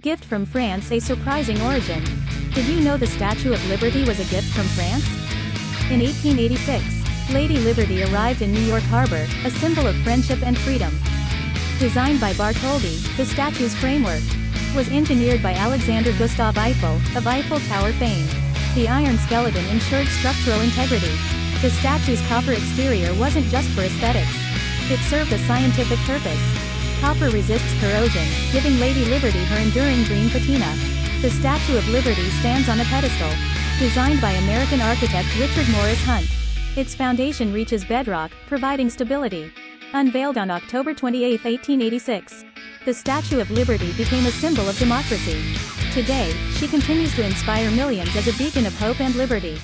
Gift from France A surprising origin. Did you know the Statue of Liberty was a gift from France? In 1886, Lady Liberty arrived in New York Harbor, a symbol of friendship and freedom. Designed by Bartholdi, the statue's framework was engineered by Alexander Gustav Eiffel, of Eiffel Tower fame. The iron skeleton ensured structural integrity. The statue's copper exterior wasn't just for aesthetics. It served a scientific purpose. Copper resists corrosion, giving Lady Liberty her enduring green patina. The Statue of Liberty stands on a pedestal. Designed by American architect Richard Morris Hunt. Its foundation reaches bedrock, providing stability. Unveiled on October 28, 1886. The Statue of Liberty became a symbol of democracy. Today, she continues to inspire millions as a beacon of hope and liberty.